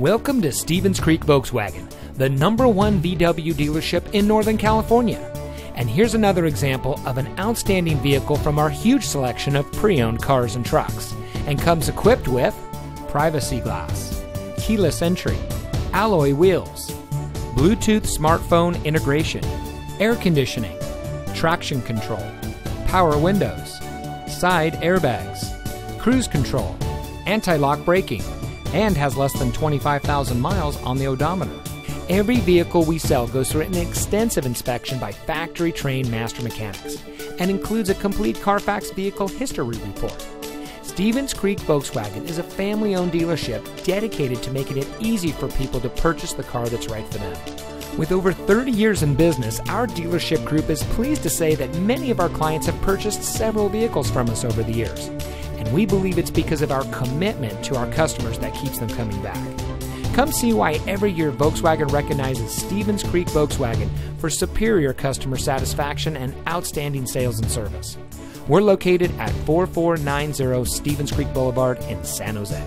Welcome to Stevens Creek Volkswagen, the number one VW dealership in Northern California. And here's another example of an outstanding vehicle from our huge selection of pre owned cars and trucks, and comes equipped with privacy glass, keyless entry, alloy wheels, Bluetooth smartphone integration, air conditioning, traction control, power windows, side airbags, cruise control, anti lock braking, and has less than 25,000 miles on the odometer. Every vehicle we sell goes through an extensive inspection by factory trained master mechanics and includes a complete Carfax vehicle history report. Stevens Creek Volkswagen is a family owned dealership dedicated to making it easy for people to purchase the car that's right for them. With over 30 years in business, our dealership group is pleased to say that many of our clients have purchased several vehicles from us over the years. And we believe it's because of our commitment to our customers that keeps them coming back. Come see why every year Volkswagen recognizes Stevens Creek Volkswagen for superior customer satisfaction and outstanding sales and service. We're located at 4490 Stevens Creek Boulevard in San Jose.